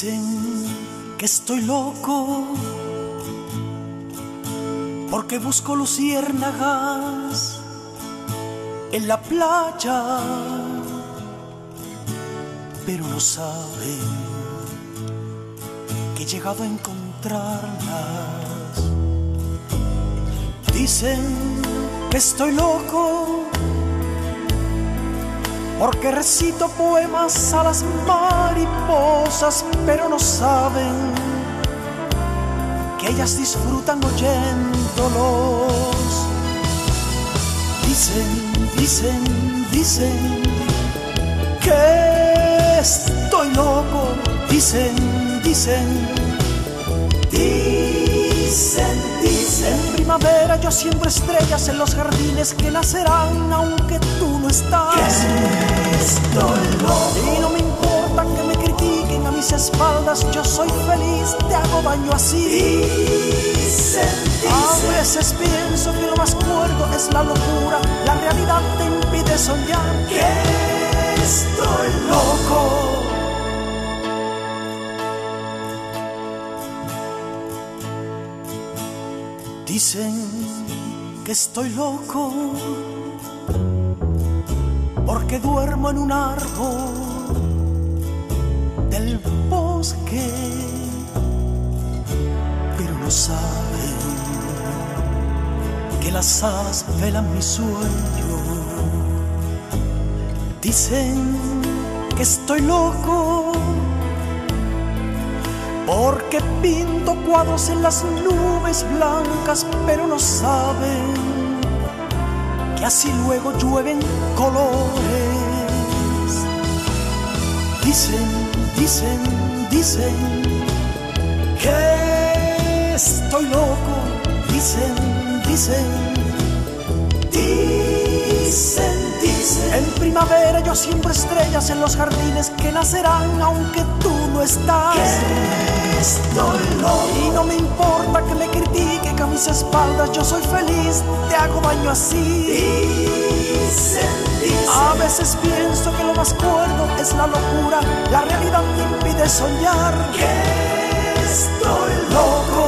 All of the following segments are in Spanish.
Dicen que estoy loco porque busco luciérnagas en la playa, pero no saben que he llegado a encontrarlas. Dicen que estoy loco porque recito poemas a las mariposas, pero no saben que ellas disfrutan oyéndolos. Dicen, dicen, dicen que estoy loco, dicen, dicen, dicen, dicen. En primavera yo siembro estrellas en los jardines que nacerán aunque tú no estás. Estoy loco. Y no me importa que me critiquen a mis espaldas, yo soy feliz, te hago daño así. Dicen, A dicen. veces pienso que lo más cuerdo es la locura, la realidad te impide soñar. que estoy loco. Dicen que estoy loco porque duermo en un árbol del bosque, pero no saben que las alas velan mi sueño. Dicen que estoy loco porque pinto cuadros en las nubes blancas, pero no saben que así luego llueven colores. Dicen, dicen, dicen que estoy loco. Dicen, dicen, Dicen, dicen. en primavera yo siembro estrellas en los jardines que nacerán aunque tú no estás. que estoy loco. Y no me importa que me critiquen mis espaldas, yo soy feliz, te hago daño así. Dicen, dicen. A veces pienso que lo más cuerdo es la locura, la realidad te impide soñar. que estoy loco.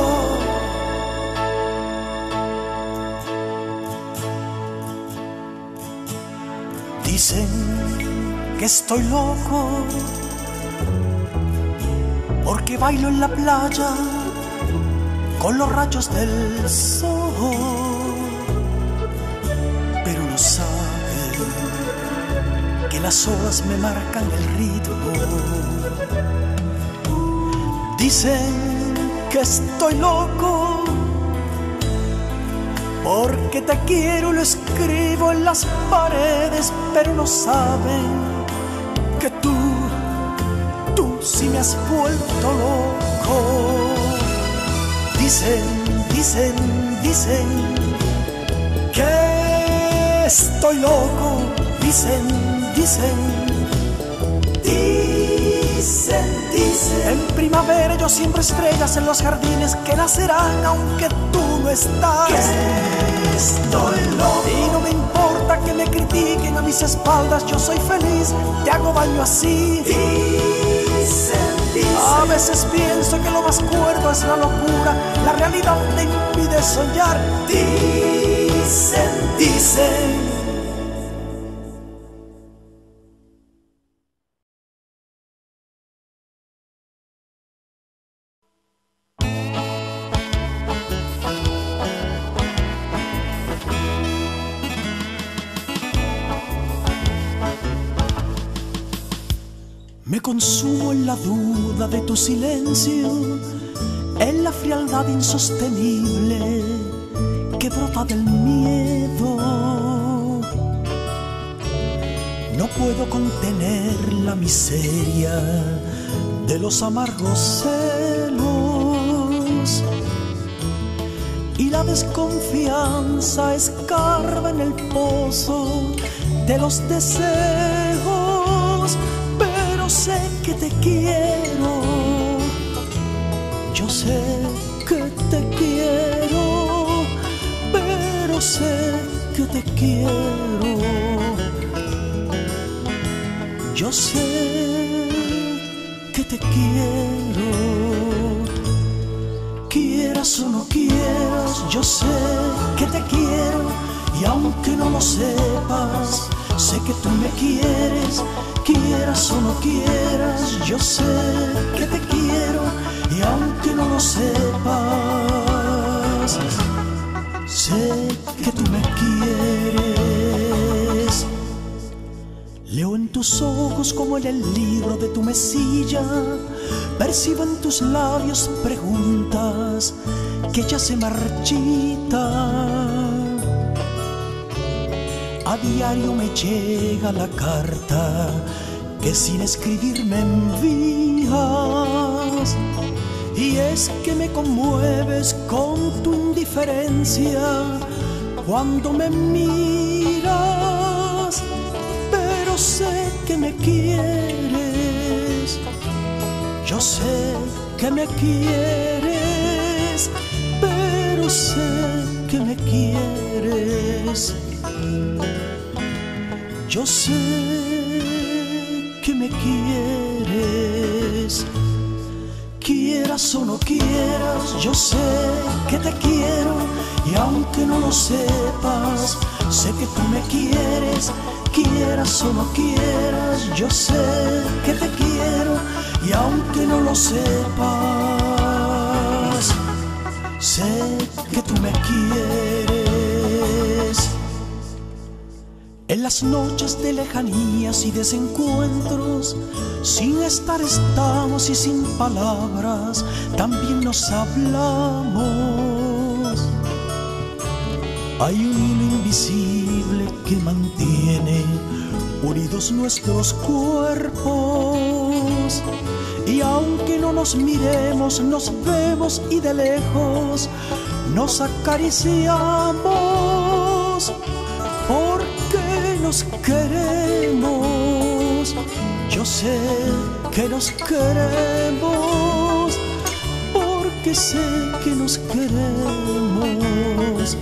Dicen que estoy loco porque bailo en la playa con los rayos del sol, pero no saben que las olas me marcan el ritmo. Dicen que estoy loco porque te quiero, lo escribo en las paredes, pero no saben que tú, tú sí me has vuelto loco. Dicen, dicen, dicen que estoy loco. Dicen, dicen, Dicen, dicen. en primavera yo siembro estrellas en los jardines que nacerán aunque tú no estás. que estoy loco. Y no me importa que me critiquen a mis espaldas, yo soy feliz, te hago daño así. Dicen. A veces pienso que lo más cuerdo es la locura, la realidad te impide soñar. Dicen, dicen. Me consumo en la duda de tu silencio, en la frialdad insostenible que brota del miedo. No puedo contener la miseria de los amargos celos y la desconfianza escarba en el pozo de los deseos, sé que te quiero, yo sé que te quiero, pero sé que te quiero, yo sé que te quiero. Quieras o no quieras, yo sé que te quiero. Y aunque no lo sepas, sé que tú me quieres. Quieras o no quieras, yo sé que te quiero y aunque no lo sepas, sé que tú me quieres. Leo en tus ojos como en el libro de tu mesilla, percibo en tus labios preguntas que ya se marchitan. A diario me llega la carta que sin escribir me envías. Y es que me conmueves con tu indiferencia cuando me miras, pero sé que me quieres. Yo sé que me quieres, pero sé que me quieres. Yo sé que me quieres. Quieras o no quieras, yo sé que te quiero y aunque no lo sepas, sé que tú me quieres. Quieras o no quieras, yo sé que te quiero y aunque no lo sepas, sé que tú me quieres. En las noches de lejanías y desencuentros, sin estar estamos y sin palabras, también nos hablamos. Hay un hilo invisible que mantiene unidos nuestros cuerpos. Y aunque no nos miremos, nos vemos y de lejos nos acariciamos. Nos queremos. Yo sé que nos queremos. Porque sé que nos queremos.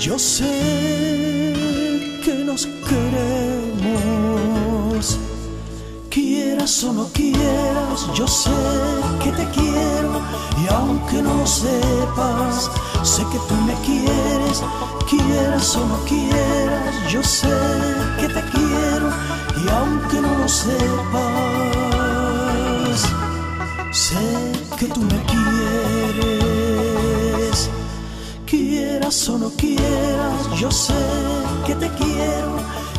Yo sé que nos queremos. Quieras o no quieras, yo sé que te quiero y aunque no lo sepas, sé que tú me quieres. Quieras o no quieras, yo sé que te quiero y aunque no lo sepas, sé que tú me quieres. Quieras o no quieras, yo sé que te quiero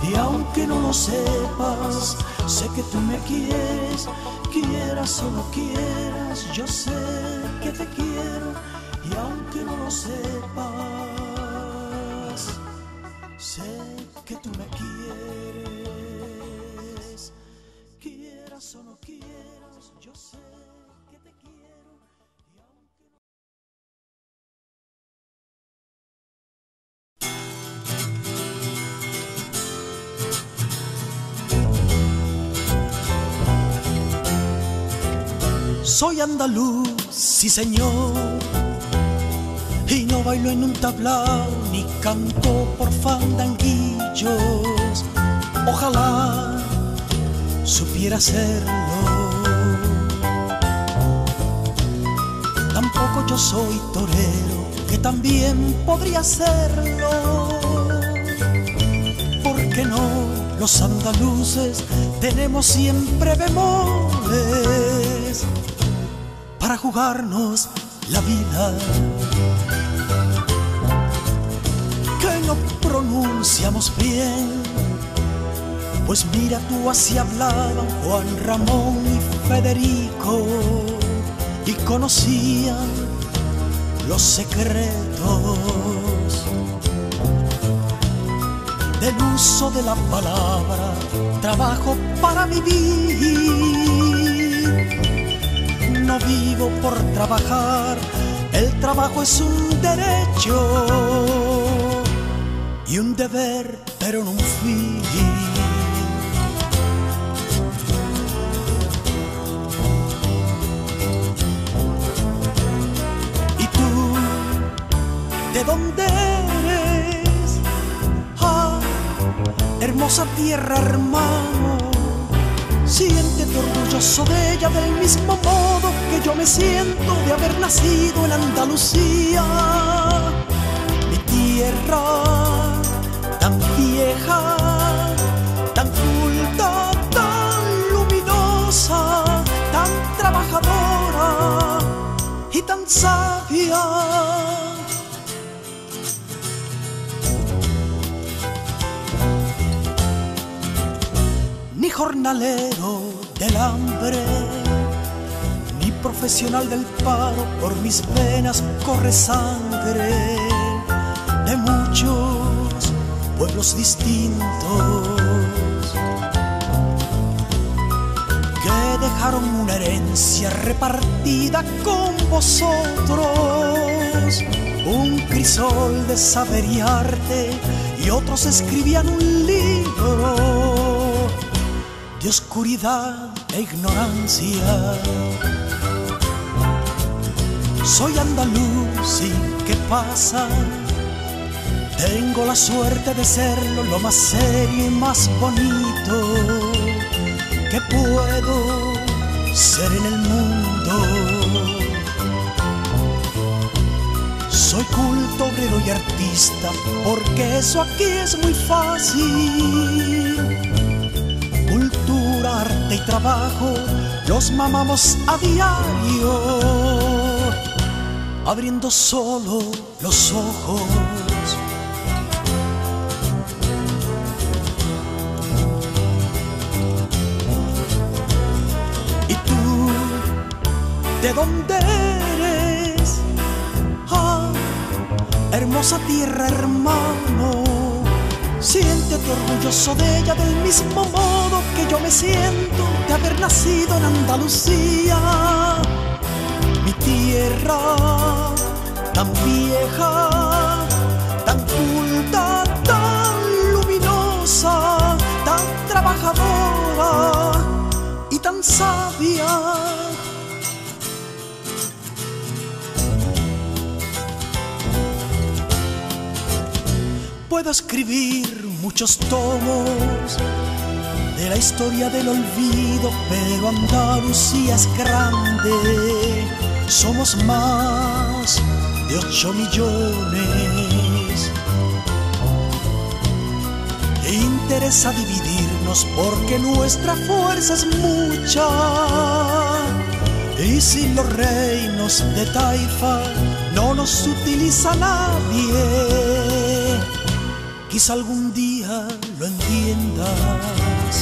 y aunque no lo sepas, sé que tú me quieres. Quieras o no quieras, yo sé que te quiero aunque no lo sepas, sé que tú me quieres. Quieras o no quieras, yo sé que te quiero Soy andaluz, sí señor, bailo en un tablao ni canto por fandanguillos. Ojalá supiera hacerlo. Tampoco yo soy torero, que también podría serlo. Porque no, los andaluces tenemos siempre bemoles para jugarnos la vida. No pronunciamos bien, pues mira tú así hablaban Juan Ramón y Federico y conocían los secretos del uso de la palabra, trabajo para vivir. No vivo por trabajar, el trabajo es un derecho y un deber, pero no un fin. ¿Y tú, de dónde eres? Ah, hermosa tierra, hermano Siéntete orgulloso de ella del mismo modo que yo me siento de haber nacido en Andalucía, mi tierra tan culta, tan luminosa, tan trabajadora y tan sabia. Ni jornalero del hambre, ni profesional del paro, por mis venas corre sangre de muchos pueblos distintos que dejaron una herencia repartida con vosotros, un crisol de saber y arte, y otros escribían un libro de oscuridad e ignorancia. Soy andaluz y ¿qué pasa? Tengo la suerte de serlo, lo más serio y más bonito que puedo ser en el mundo. Soy culto, obrero y artista, porque eso aquí es muy fácil. Cultura, arte y trabajo los mamamos a diario, abriendo solo los ojos. Dónde eres? Ah, hermosa tierra, hermano. Siéntete orgulloso de ella del mismo modo que yo me siento de haber nacido en Andalucía. Mi tierra tan vieja, Puedo escribir muchos tomos de la historia del olvido, pero Andalucía es grande. Somos más de ocho millones. E interesa dividirnos porque nuestra fuerza es mucha. Y si los reinos de Taifa no nos utiliza nadie, quizá algún día lo entiendas.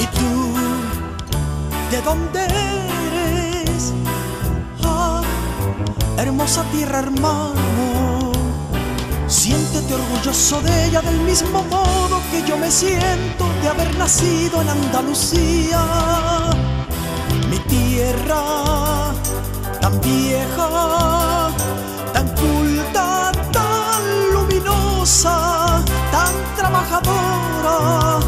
¿Y tú de dónde eres? Ah, hermosa tierra, hermano. Siéntete orgulloso de ella del mismo modo que yo me siento de haber nacido en Andalucía mi tierra tan vieja, tan culta, tan luminosa, tan trabajadora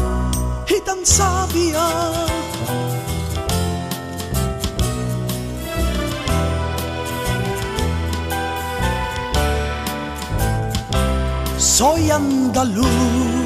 y tan sabia. Soy andaluz.